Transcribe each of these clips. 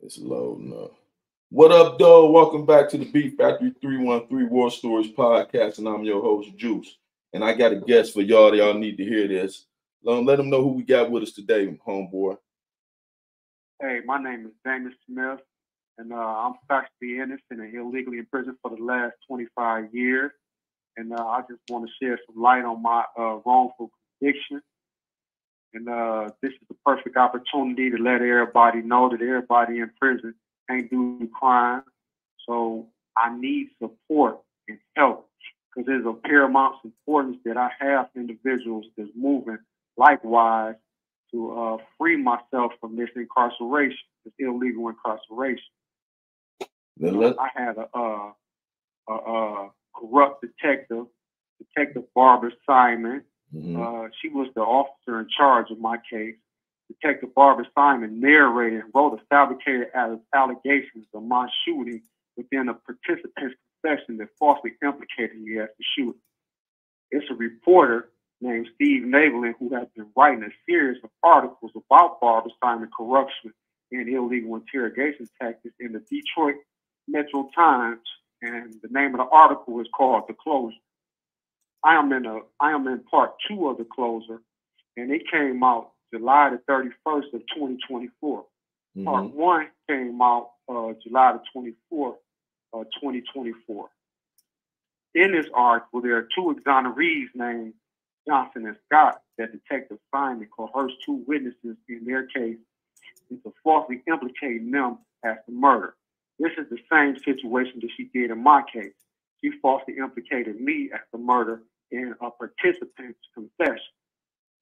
It's loading up. What up, though? Welcome back to the Beat Factory 313 War Stories podcast, and I'm your host, Juice. And I got a guest for y'all. Y'all need to hear this. Um, let them know who we got with us today, homeboy. Hey, my name is Damon Smith, and uh, I'm factually innocent and illegally in prison for the last 25 years. And uh, I just want to share some light on my uh, wrongful conviction. And uh, this is the perfect opportunity to let everybody know that everybody in prison ain't doing crime. So I need support and help because there's a paramount importance that I have individuals that's moving likewise to uh, free myself from this incarceration, this illegal incarceration. I had a, uh, a, a, corrupt detective, Detective Barbara Simon. Mm-hmm. Uh, she was the officer in charge of my case. Detective Barbara Simon narrated and wrote a fabricated allegations of my shooting within a participant's confession that falsely implicated me as the shooter. It's a reporter named Steve Neavling who has been writing a series of articles about Barbara Simon corruption and illegal interrogation tactics in the Detroit Metro Times, and the name of the article is called "The Closer." I am in a I am in part two of the closer, and it came out July the 31st of 2024. Mm-hmm. Part one came out uh, July the 24th, uh, 2024. In this article, there are two exonerees named Johnson and Scott that detectives find and coerce two witnesses in their case into falsely implicating them as the murder. This is the same situation that she did in my case. She falsely implicated me as the murder in a participant's confession.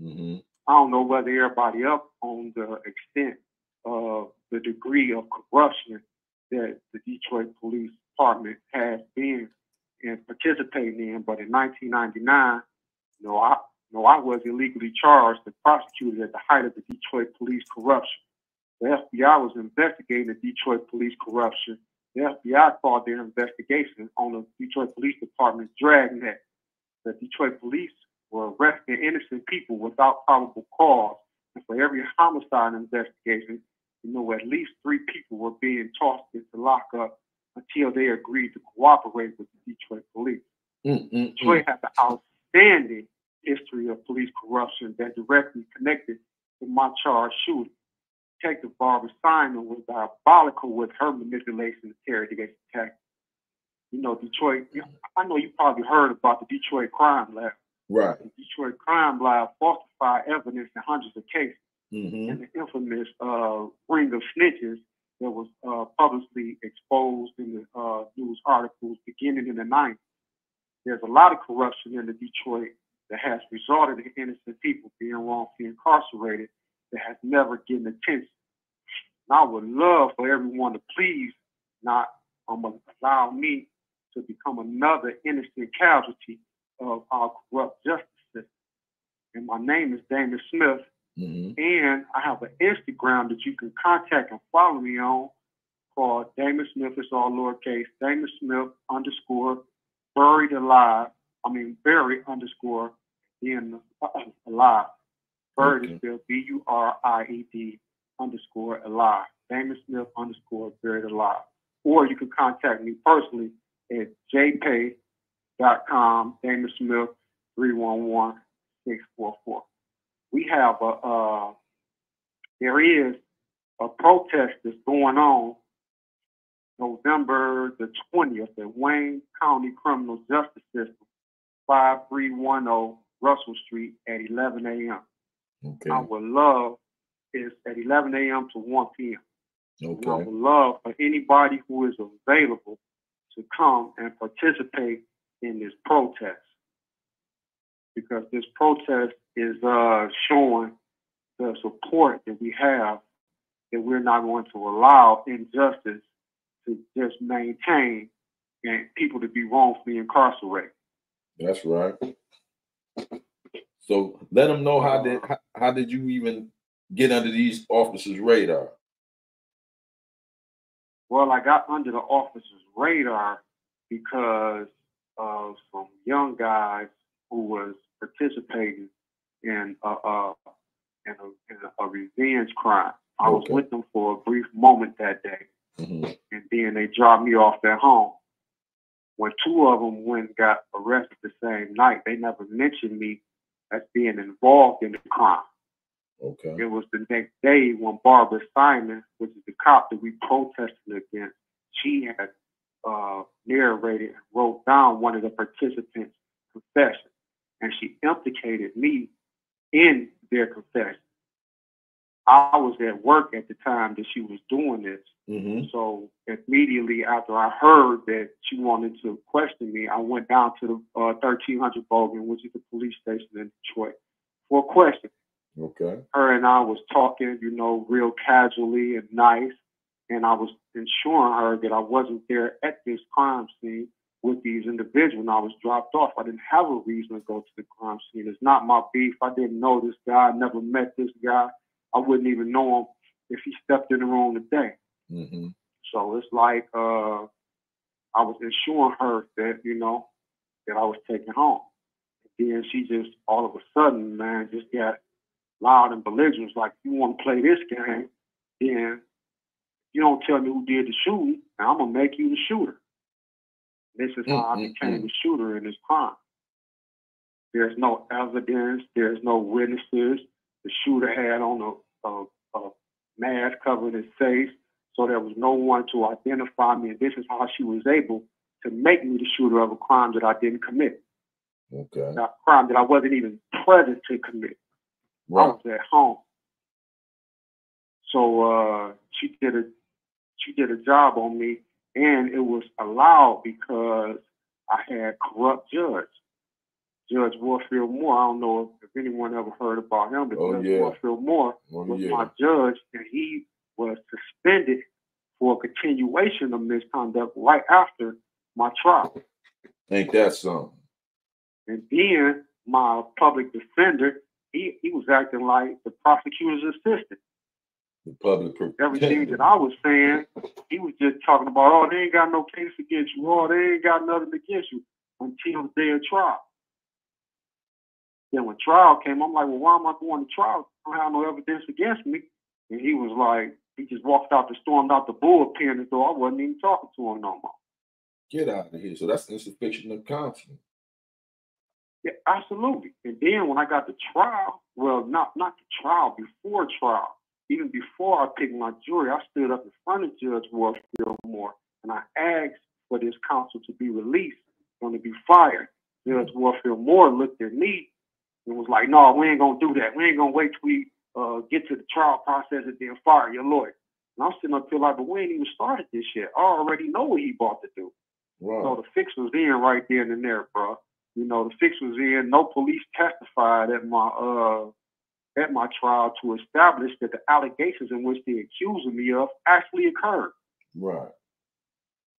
Mm-hmm. I don't know whether everybody up on the extent of the degree of corruption that the Detroit Police Department has been and participating in, but in 1999, you know, I, you know, I was illegally charged and prosecuted at the height of the Detroit police corruption. The FBI was investigating the Detroit police corruption. The FBI thought their investigation on the Detroit Police Department dragnet. The Detroit police were arresting innocent people without probable cause. And for every homicide investigation, you know, at least three people were being tossed into lockup until they agreed to cooperate with the Detroit police. Mm-hmm. Detroit has an outstanding history of police corruption that directly connected to my charge shooting. Detective Barbara Simon was diabolical with her manipulation of interrogation tactics. You know, Detroit, I know you probably heard about the Detroit crime lab. Right. The Detroit crime lab falsified evidence in hundreds of cases. Mm-hmm. And the infamous uh, ring of snitches that was uh, publicly exposed in the uh, news articles beginning in the 90s. There's a lot of corruption in the Detroit that has resulted in innocent people being wrongfully incarcerated that has never given attention. And I would love for everyone to please not um, allow me to become another innocent casualty of our corrupt justice system. And my name is Damon Smith. Mm-hmm. And I have an Instagram that you can contact and follow me on called Damon Smith. It's all lowercase. Damon Smith underscore buried alive. I mean, buried underscore in uh, alive. Buried okay. is spelled B U R I E D underscore alive. Damon Smith underscore buried alive. Or you can contact me personally at jpay.com, Damon Smith 311 644. We have a, uh, there is a protest that's going on November the 20th at Wayne County Criminal Justice System, 5310 Russell Street at 11 a.m. Okay. I would love is at 11 a.m. to 1 p.m. Okay. I would love for anybody who is available to come and participate in this protest because this protest is uh, showing the support that we have that we're not going to allow injustice to just maintain and people to be wrongfully incarcerated. That's right. So let them know how did how, how did you even get under these officers' radar? Well, I got under the officers' radar because of some young guys who was participating in a, a, in a, in a, a revenge crime. I was with them for a brief moment that day, hmm and then they dropped me off at home. When two of them went and got arrested the same night, they never mentioned me as being involved in the crime. Okay. It was the next day when Barbara Simon, which is the cop that we protested against, she had uh, narrated and wrote down one of the participants' confession, and she implicated me in their confession. I was at work at the time that she was doing this, hmm so immediately after I heard that she wanted to question me, I went down to the uh, 1300 Beaubien, which is the police station in Detroit, for a question Okay. her and I was talking, you know, real casually and nice. And I was ensuring her that I wasn't there at this crime scene with these individuals. And I was dropped off. I didn't have a reason to go to the crime scene. It's not my beef. I didn't know this guy. I never met this guy. I wouldn't even know him if he stepped in the room today. hmm So it's like uh, I was ensuring her that, you know, that I was taken home. Then she just all of a sudden, man, just got loud and belligerent. Like, you want to play this game, then you don't tell me who did the shooting, and I'm gonna make you the shooter. This is how I Mm, mm, became the shooter in this crime. There's no evidence. There's no witnesses. The shooter had on a, a, a mask covering his face, so there was no one to identify me. And this is how she was able to make me the shooter of a crime that I didn't commit, Okay. a crime that I wasn't even present to commit. I was at home. So uh, she did a she did a job on me, and it was allowed because I had corrupt judge, Judge Warfield Moore. I don't know if, if anyone ever heard about him, but Oh, Judge yeah. Warfield Moore Oh, was yeah. my judge, and he was suspended for a continuation of misconduct right after my trial. Ain't that something? And then my public defender, he, he was acting like the prosecutor's assistant. The public everything that I was saying, he was just talking about, oh, they ain't got no case against you, oh, they ain't got nothing against you until the day of trial. Then when trial came, I'm like, well, why am I going to trial? I don't have no evidence against me. And he was like, he just walked out the stormed out the bullpen and so I wasn't even talking to him no more. Get out of here. So that's insufficient of confidence. Yeah, absolutely. And then when I got to trial, well, not not the trial, before trial, even before I picked my jury, I stood up in front of Judge Warfield Moore and I asked for this counsel to be released, going to be fired. Judge Warfield Moore looked at me and was like, "No, we ain't gonna do that. We ain't gonna wait till we uh, get to the trial process and then fire your lawyer." And I'm sitting up here like, "But we ain't even started this yet. I already know what he about to do." So the fix was in right then and there, bro. You know, the fix was in. No police testified at my uh at my trial to establish that the allegations in which they accused me of actually occurred. Right.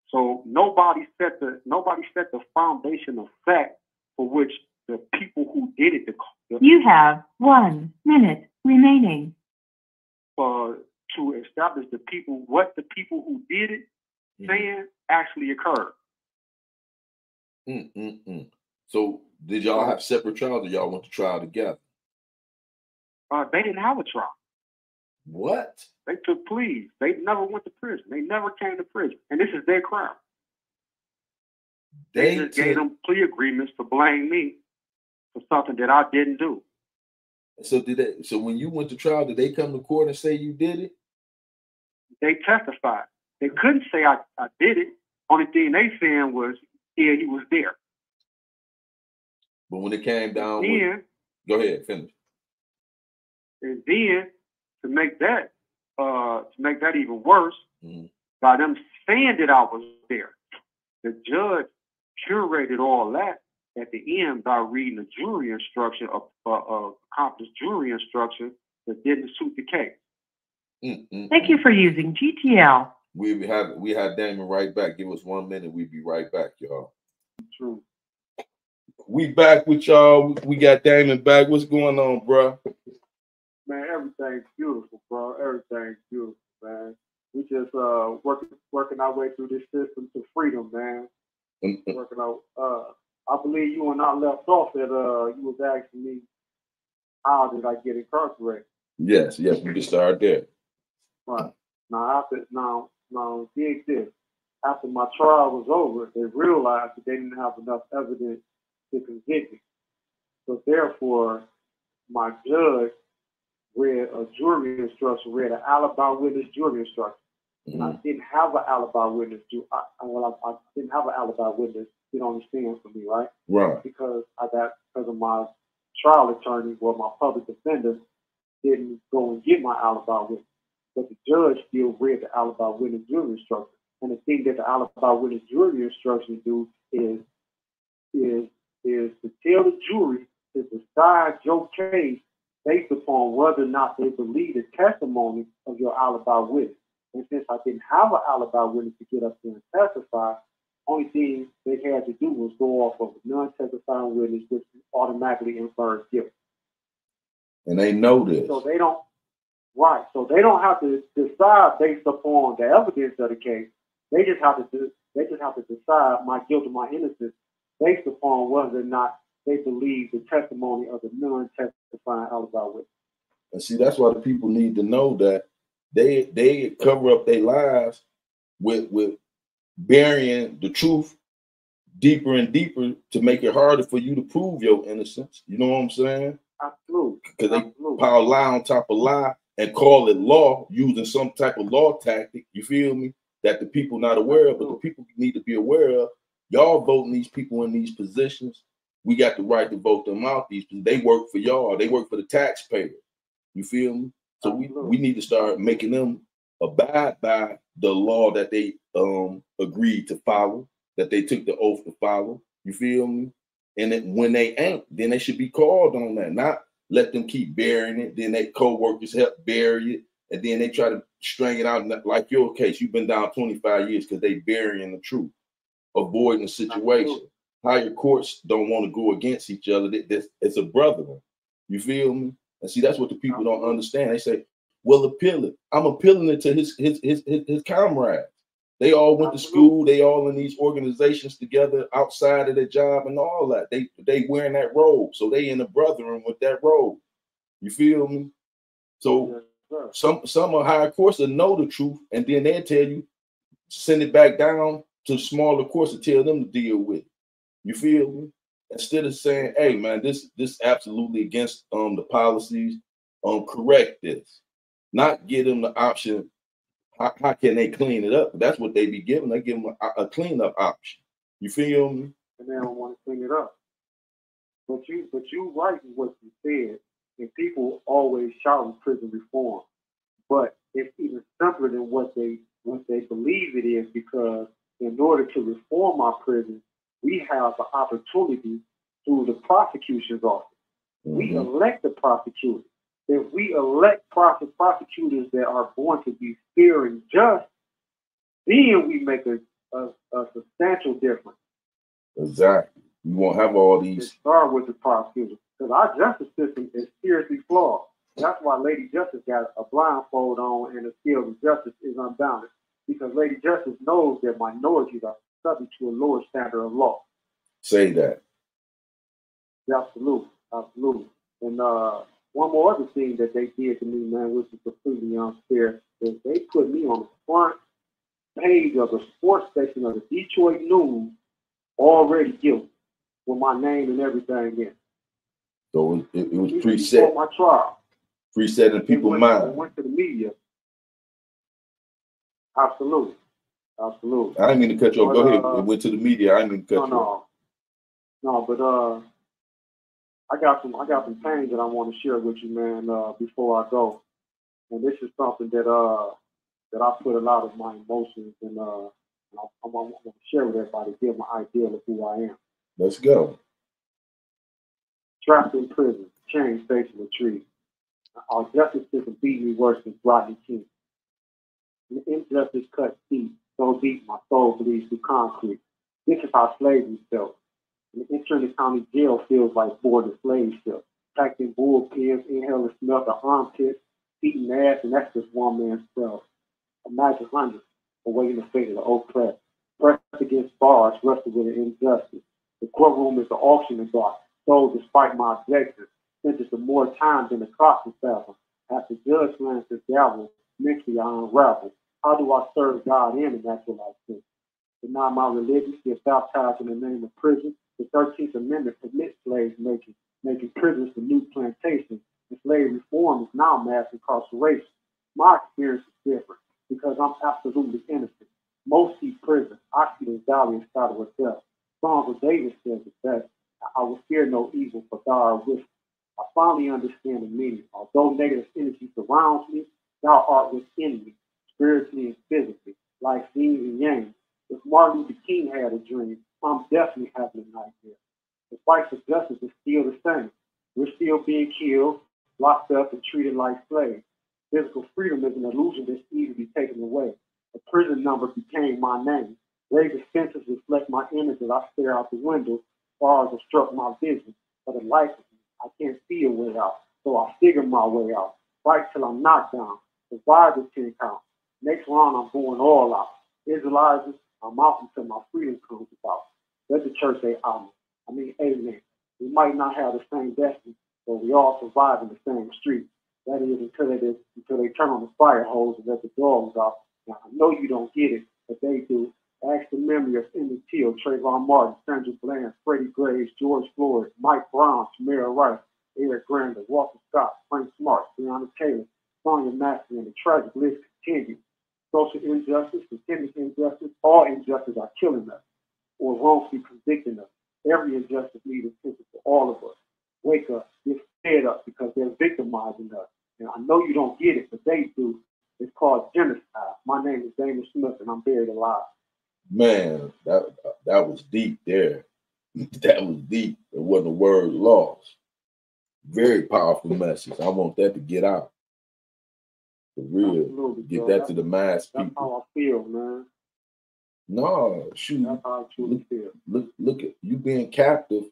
So nobody set the nobody set the foundation of fact for which the people who did it, the, the You have one minute remaining. uh, to establish the people what the people who did it Mhm. saying actually occurred. Mm, mm, mm. So did y'all have separate trials or y'all went to trial together? Uh, they didn't have a trial. What? They took pleas. They never went to prison. They never came to prison. And this is their crime. They, They just gave them plea agreements to blame me for something that I didn't do. so did they so when you went to trial, did they come to court and say you did it? They testified. They couldn't say I, I did it. Only thing they saying was, yeah, he was there. But when it came down with, go ahead, finish. and then to make that uh, to make that even worse, Mhm. by them saying that I was there, the judge curated all that at the end by reading the jury instruction, a, a, a accomplice jury instruction that didn't suit the case. Mm, mm, Thank you for using GTL. We have we have Damon right back. Give us one minute. We'll be right back, y'all. True. We back with y'all. We got Damon back. What's going on, bro? Man, everything's beautiful, bro. Everything's beautiful, man. We just uh working working our way through this system to freedom, man. Mm, mm. Working out. Uh, I believe you and I left off at uh you was asking me how did I get incarcerated. Yes, yes, we can start there. Right. Now after now now dig this. After my trial was over, they realized that they didn't have enough evidence to convict me. So therefore, my judge read a jury instruction, read an alibi witness jury instruction. And I Mhm. didn't have an alibi witness. Do I, I, well, I, I didn't have an alibi witness. You don't understand for me, right? Right. Because I got because of my trial attorney, well, my public defender didn't go and get my alibi witness. But the judge still read the alibi witness jury instruction. And the thing that the alibi witness jury instruction do is is is to tell the jury to decide your case based upon whether or not they believe the testimony of your alibi witness. And since I didn't have an alibi witness to get up there and testify, only thing they had to do was go off of a non-testifying witness, which automatically infers guilt. And they know this. So they don't, right? So they don't have to decide based upon the evidence of the case. They just have to, do, they just have to decide my guilt or my innocence based upon whether or not they believe the testimony of the non-testifying alibi witness. And see, that's why the people need to know that they they cover up their lives with with burying the truth deeper and deeper to make it harder for you to prove your innocence. You know what I'm saying? Absolutely. Because they pile lie on top of lie and call it law using some type of law tactic. You feel me? That the people not aware of, but the people need to be aware of. Y'all voting these people in these positions. We got the right to vote them out. These they work for y'all. They work for the taxpayer. You feel me? So we, we need to start making them abide by the law that they um agreed to follow, that they took the oath to follow. You feel me? And then when they ain't, then they should be called on that. Not let them keep burying it. Then they co-workers help bury it, and then they try to string it out. Like your case, you've been down 25 years because they burying the truth, avoiding the situation. Higher courts don't want to go against each other. They- It's a brotherhood. You feel me? And see, that's what the people don't understand. They say, "Well, appeal it." I'm appealing it to his his his his, his comrades. They all went to school. They all in these organizations together outside of their job and all that. They they wearing that robe, so they in the brethren with that robe. You feel me? So some some of higher courts will know the truth, and then they'll tell you, send it back down to smaller courts to tell them to deal with. it. You feel me? Instead of saying, "Hey, man, this this absolutely against um the policies. Um, correct this." Not give them the option. How, how can they clean it up? That's what they be giving. They give them a, a cleanup option. You feel me? and they don't want to clean it up. But you, but you right in what you said, and people always shout prison reform, but it's even simpler than what they what they believe it is because in order to reform our prison, we have the opportunity through the prosecution's office. We Mhm. elect the prosecutors. If we elect prose- prosecutors that are going to be fair and just, then we make a, a, a substantial difference. Exactly. You won't have all to these. start with the prosecutor because our justice system is seriously flawed. That's why Lady Justice got a blindfold on and the scale of justice is unbounded because Lady Justice knows that minorities are subject to a lower standard of law. Say that. Yeah, Absolutely, absolutely. And uh, one more other thing that they did to me, man, which is completely unfair, is they put me on the front page of the sports section of the Detroit News already guilty with my name and everything in. So it, it was preset, my trial. preset in people's went, mind. Went to the media. Absolutely. Absolutely. I didn't mean to cut you off. Go But, ahead. uh, It went to the media. I didn't mean to cut No, you off. no. No, but uh I got some I got some pain that I want to share with you, man, uh, before I go. And this is something that uh that I put a lot of my emotions and uh and I, I want to share with everybody, give my idea of who I am. Let's go. trapped in prison, chains facing a tree. Our justice system beat me worse than Rodney King. The injustice cuts deep, so deep my soul bleeds through concrete. This is how slavery felt. And entering the county jail feels like boarding slave ship. Packed in bullpens, inhale the smell of the armpits, eating ass, and that's just one man's spell. Imagine hundreds awaiting the fate of the oppressed. Pressed against bars, wrestled with an injustice. The courtroom is the auction block sold despite my objections, sentenced to more time than the clock can fathom. The judge lands gavel, mentally I unravel. How do I serve God and the natural life sense? Deny my religion, get baptized in the name of prison. The 13th Amendment permits slaves making, making prisons for new plantations. And slave reform is now mass incarceration. My experience is different because I'm absolutely innocent. Most see prison. I see the valley in shadow of death. Psalms of David says it best. I will fear no evil, for thou art with me. I finally understand the meaning. Although negative energy surrounds me, thou art within me, spiritually and physically, like yin and yang. If Martin Luther King had a dream, I'm definitely having a nightmare. The fight for justice is still the same. We're still being killed, locked up, and treated like slaves. Physical freedom is an illusion that's easily taken away. A prison number became my name. Raised fences reflect my image as I stare out the window. Bars obstruct my vision. For the life of me, I can't see a way out. So I figure my way out. Fight till I'm knocked down. Survive the 10 count. Next round, I'm going all out. Israelites, I'm out until my freedom comes about. Let the church say amen. I mean, amen. We might not have the same destiny, but we all survive in the same street. That is until they until they turn on the fire hose and let the dogs off. Now I know you don't get it, but they do. Ask the memory of Emmett Till, Trayvon Martin, Sandra Bland, Freddie Graves, George Floyd, Mike Brown, Tamir Rice, Eric Garner, Walter Scott, Frank Smart, Breonna Taylor, Sonya Massey, and the tragic list continues. Social injustice, systemic injustice, all injustice are killing us or wrongfully convicting us. Every injustice needs attention for all of us. Wake up, get fed up because they're victimizing us. And I know you don't get it, but they do. It's called genocide. My name is Damon Smith, and I'm buried alive. Man, that that was deep there. that was deep. It wasn't a word lost. Very powerful message. I want that to get out. For real. Absolutely, Get that That's- to the mass That's people. how I feel, man. No, shoot. That's how I truly feel. Look, look at you being captive,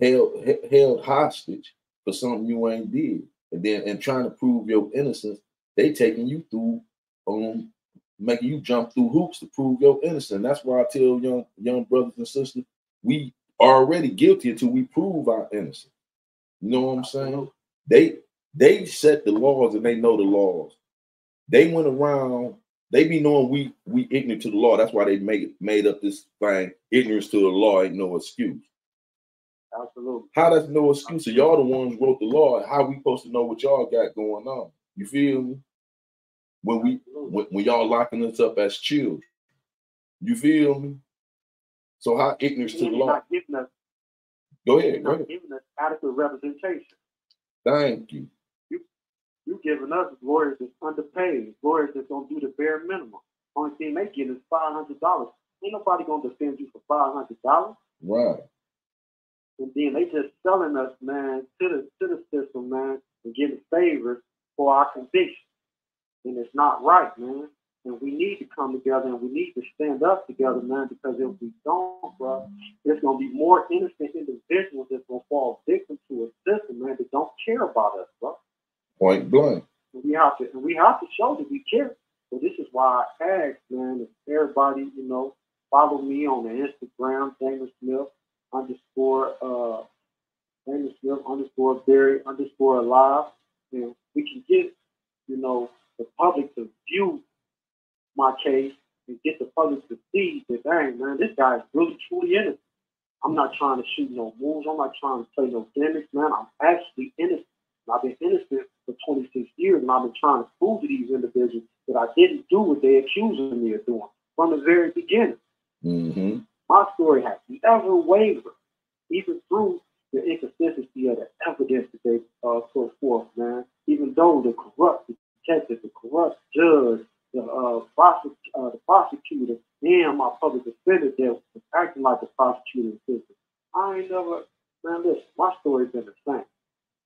held held hostage for something you ain't did, and then and trying to prove your innocence. They taking you through, um, making you jump through hoops to prove your innocence. That's why I tell young young brothers and sisters, we are already guilty until we prove our innocence. You know what I'm saying? They they set the laws and they know the laws. They went around. They be knowing we we ignorant to the law. That's why they made made up this thing. Ignorance to the law ain't no excuse. Absolutely. How that's no excuse? So y'all the ones wrote the law. How we supposed to know what y'all got going on? You feel me? When we when, when y'all locking us up as children, you feel me? So how ignorance to the law? us, Go ahead, go not ahead. giving us adequate representation. Thank you. You giving us lawyers that's underpaid, lawyers that's gonna do the bare minimum. Only thing they get is five hundred dollars. Ain't nobody gonna defend you for five hundred dollars. Right. And then they just selling us, man, to the to the system, man, and getting favors for our conviction. And it's not right, man. And we need to come together and we need to stand up together, man, because if we don't, bro, there's gonna be more innocent individuals that's gonna fall victim to a system, man, that don't care about us, bro. Point blank. We have to we have to show that we care. So this is why I asked, man, if everybody, you know, follow me on the Instagram, Damon Smith underscore uh Damon Smith underscore buried underscore alive. And we can get, you know, the public to view my case and get the public to see that dang man, this guy is really truly innocent. I'm not trying to shoot no moves. I'm not trying to play no gimmicks, man. I'm actually innocent. I've been innocent for 26 years, and I've been trying to prove to these individuals that I didn't do what they accusing me of doing from the very beginning. Mm-hmm. My story has never wavered, even through the inconsistency of the evidence that they uh, put forth, man. Even though the corrupt detective, the corrupt judge, the uh, prosec- uh, the prosecutor, and my public defender that was acting like the prosecutor assistant. I ain't never, man. Listen, my story's been the same,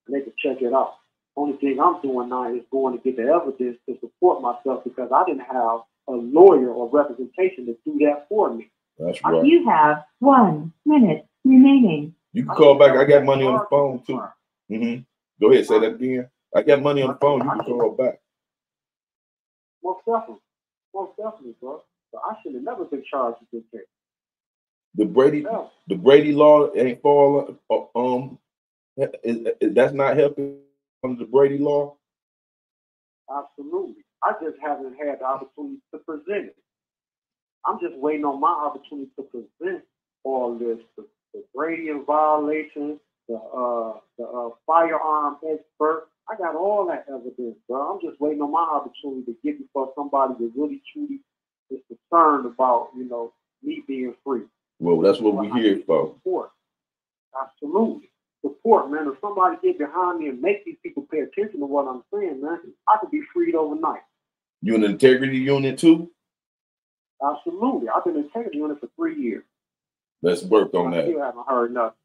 and they can check it out. Only thing I'm doing now is going to get the evidence to support myself because I didn't have a lawyer or representation to do that for me. That's right. You have one minute remaining. You can call back. I got money on the phone too. Mm-hmm. Go ahead, say that again. I got money on the phone. You can call back. Most definitely. Most definitely, bro. But I should have never been charged with this case. The Brady, No. the Brady law ain't fall. uh, Um, is- is- that's not helping under the Brady law. Absolutely. I just haven't had the opportunity to present it. I'm just waiting on my opportunity to present all this, the, the violation, the uh, the uh, firearm expert. I got all that evidence, bro. I'm just waiting on my opportunity to get before somebody that really truly is concerned about, you know, me being free. Well, that's what we're here for. Absolutely. Support, man. If somebody get behind me and make these people pay attention to what I'm saying, man, I could be freed overnight. You an integrity unit too? Absolutely. I've been in integrity unit for three years. Let's work on I that. still haven't heard nothing.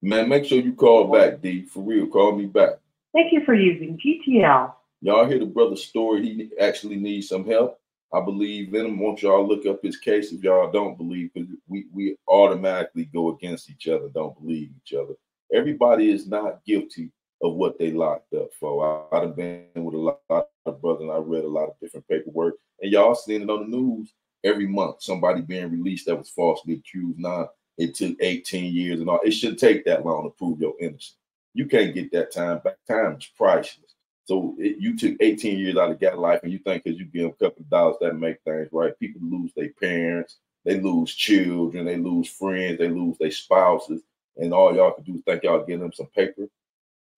Man, make sure you call back, D. For real, call me back. Thank you for using GTL. Y'all hear the brother's story. He actually needs some help. I believe in him. Want y'all look up his case if y'all don't believe, because we, we automatically go against each other, don't believe each other. Everybody is not guilty of what they locked up for. I've been with a lot, of brothers and I read a lot of different paperwork, and y'all seen it on the news every month. Somebody being released that was falsely accused. Now it took 18 years and all. It shouldn't take that long to prove your innocence. You can't get that time back. Time is priceless. So it, you took 18 years out of that life, and you think because you give them a couple of dollars that make things right. People lose their parents, they lose children, they lose friends, they lose their spouses, and all y'all can do is think y'all getting them some paper.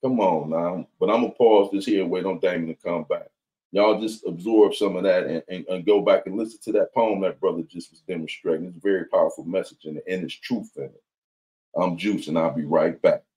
Come on now. But I'm gonna pause this here and wait on Damon to come back. Y'all just absorb some of that and, and, and go back and listen to that poem that brother just was demonstrating. It's a very powerful message and, and there's truth in it. I'm Juice, and I'll be right back.